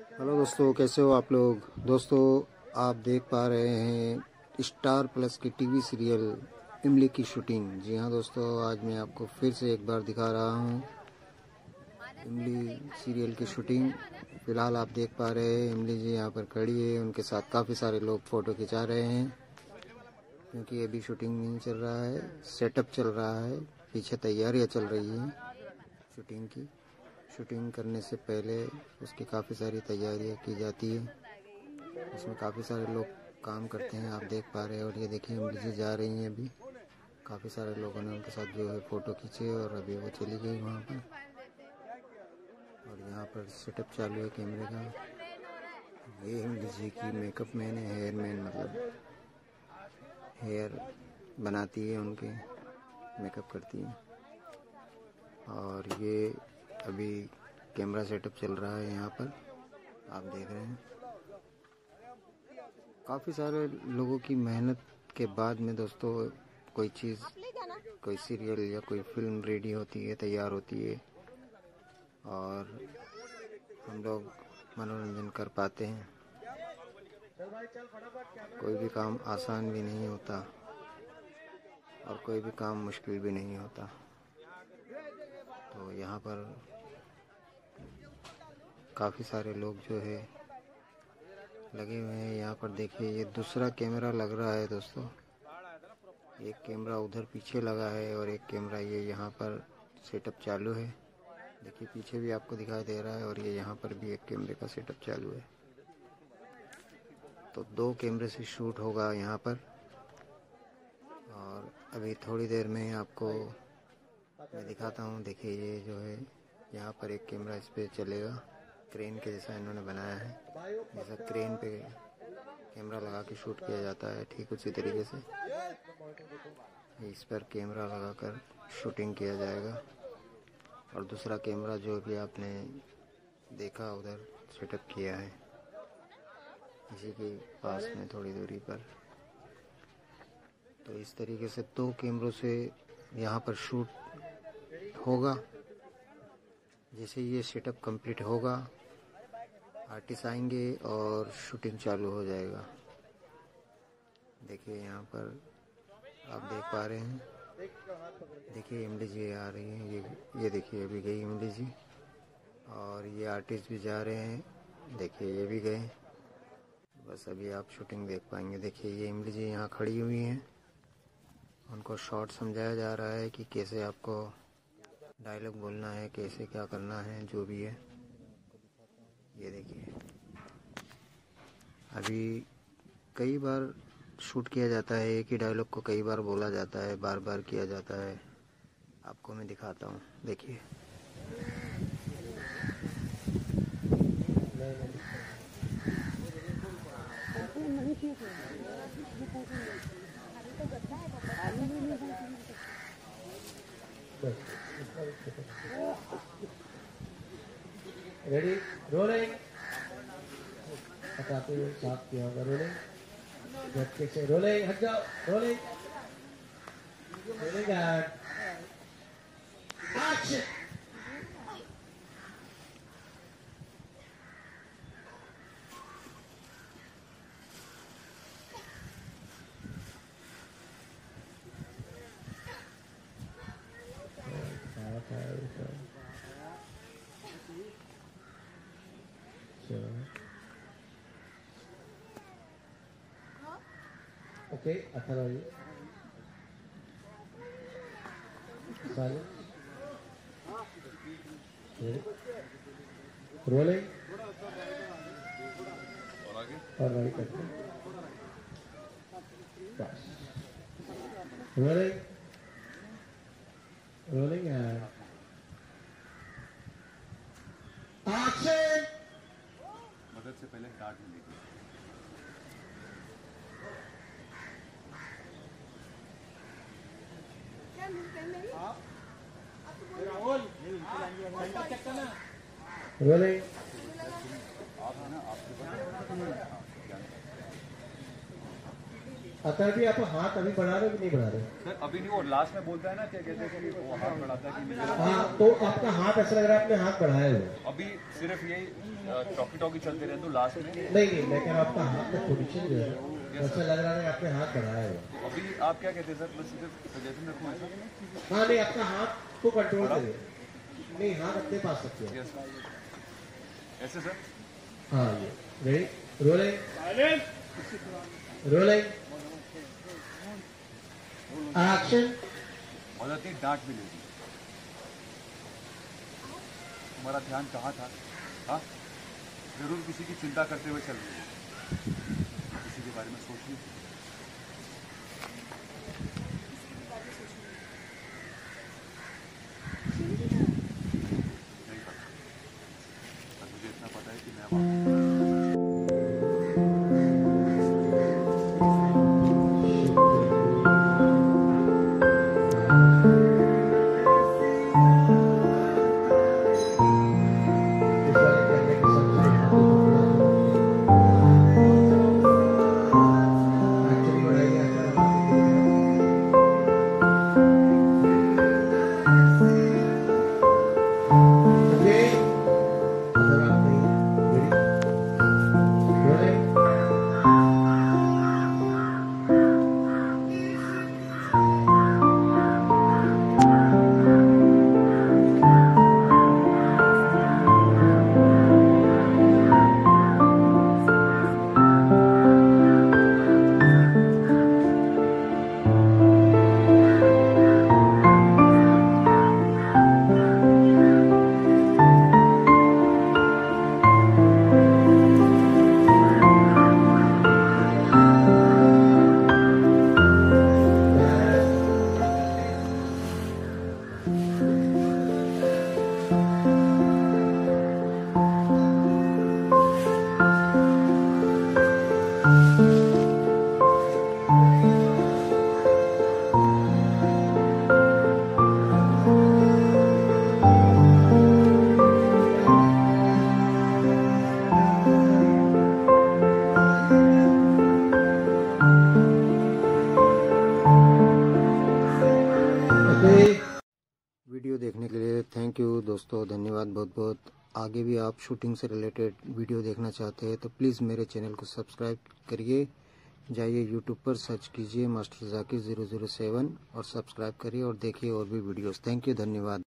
Hello दोस्तों, कैसे हो आप लोग? दोस्तों, आप देख पा रहे हैं स्टार प्लस की टीवी सीरियल इमली की शूटिंग। जी हाँ दोस्तों, आज मैं आपको फिर से एक बार दिखा रहा हूँ इमली सीरियल की शूटिंग। फ़िलहाल आप देख पा रहे हैं, इमली जी यहाँ पर खड़ी है। उनके साथ काफ़ी सारे लोग फ़ोटो खिंचा रहे हैं, क्योंकि अभी शूटिंग नहीं चल रहा है, सेटअप चल रहा है, पीछे तैयारियाँ चल रही हैं शूटिंग की। शूटिंग करने से पहले उसकी काफ़ी सारी तैयारियाँ की जाती है। उसमें काफ़ी सारे लोग काम करते हैं, आप देख पा रहे हैं और ये देखिए अमृत जी जा रही हैं अभी। काफ़ी सारे लोगों ने उनके साथ जो है फ़ोटो खींचे और अभी वो चली गई वहाँ पर। और यहाँ पर सेटअप चालू है कैमरे का। ये अमृत जी की मेकअप मैन है हेयर मैन मतलब। हेयर बनाती है उनके मेकअप करती है। और ये अभी कैमरा सेटअप चल रहा है यहाँ पर। आप देख रहे हैं। काफ़ी सारे लोगों की मेहनत के बाद में दोस्तों कोई चीज़, कोई सीरियल या कोई फ़िल्म रेडी होती है, तैयार होती है और हम लोग मनोरंजन कर पाते हैं। कोई भी काम आसान भी नहीं होता और कोई भी काम मुश्किल भी नहीं होता। तो यहाँ पर काफ़ी सारे लोग जो है लगे हुए हैं। यहाँ पर देखिए, ये दूसरा कैमरा लग रहा है दोस्तों। एक कैमरा उधर पीछे लगा है और एक कैमरा ये यहाँ पर सेटअप चालू है। देखिए, पीछे भी आपको दिखाई दे रहा है और ये यहाँ पर भी एक कैमरे का सेटअप चालू है। तो दो कैमरे से शूट होगा यहाँ पर। और अभी थोड़ी देर में आपको मैं दिखाता हूँ, देखिए ये जो है, यहाँ पर एक कैमरा इस पर चलेगा। क्रेन के जैसा इन्होंने बनाया है। जैसा क्रेन पे कैमरा लगा के शूट किया जाता है, ठीक उसी तरीके से। इस पर कैमरा लगाकर शूटिंग किया जाएगा। और दूसरा कैमरा जो भी आपने देखा, उधर सेटअप किया है, इसी के पास में थोड़ी दूरी पर। तो इस तरीके से दो कैमरों से यहाँ पर शूट होगा। जैसे ये सेटअप कंप्लीट होगा आर्टिस्ट आएँगे और शूटिंग चालू हो जाएगा। देखिए यहाँ पर आप देख पा रहे हैं। देखिए इमली जी आ रही हैं। ये ये देखिए अभी गई इमली जी और ये आर्टिस्ट भी जा रहे हैं। देखिए ये भी गए। बस अभी आप शूटिंग देख पाएँगे। देखिए ये इमली जी यहाँ खड़ी हुई हैं। उनको शॉर्ट समझाया जा रहा है कि कैसे आपको डायलॉग बोलना है, कैसे क्या करना है, जो भी है। ये देखिए। अभी कई बार शूट किया जाता है, एक ही डायलॉग को कई बार बोला जाता है बार बार किया जाता है। आपको मैं दिखाता हूँ। देखिए। रेडी रोलिंग बताते हुए साफ़ किया होगा रोलिंग झटके से रोलिंग हट जाओ. Rolling rolling and action Okay, अठारह? Rolling. और राइट रोलिंग रोलिंग मदद से पहले काट में रोलिंग अतः भी आप हाथ अभी बढ़ा रहे हो कि नहीं बढ़ा रहे? सर अभी नहीं वो लास्ट में बोलता है ना क्या कहते हैं कि वो हाथ बढ़ाता है हाँ तो आपका हाथ ऐसा लग रहा है आपने हाथ बढ़ाया हुआ है। अभी सिर्फ़ यही टॉकी टॉकी चलते रहे तो लास्ट में। नहीं नहीं मैं कह रहा आपका हाथ का पोजीशन जो है ऐसा लग रहा है कि आपने हाथ बढ़ाया हुआ अभी आप क्या कहते हैं सर? बस सिर्फ़ सजेशन रखूँ ऐसा? हाँ नहीं अपना हाथ को कंट्रोल करिए। नहीं हाथ अपने पास रखिए। यस ऐसे सर? हाँ ये। रेडी रोलिंग रोलिंग एक्शन मदद नहीं डांट मिलेगी तुम्हारा ध्यान कहाँ था? हाँ? ज़रूर किसी की चिंता करते हुए चल रही हो। किसी के बारे में सोच नहीं दोस्तों धन्यवाद बहुत बहुत। आगे भी आप शूटिंग से रिलेटेड वीडियो देखना चाहते हैं तो प्लीज़ मेरे चैनल को सब्सक्राइब करिए। जाइए यूट्यूब पर सर्च कीजिए master Zakir zero zero seven और सब्सक्राइब करिए और देखिए और भी वीडियोस थैंक यू धन्यवाद।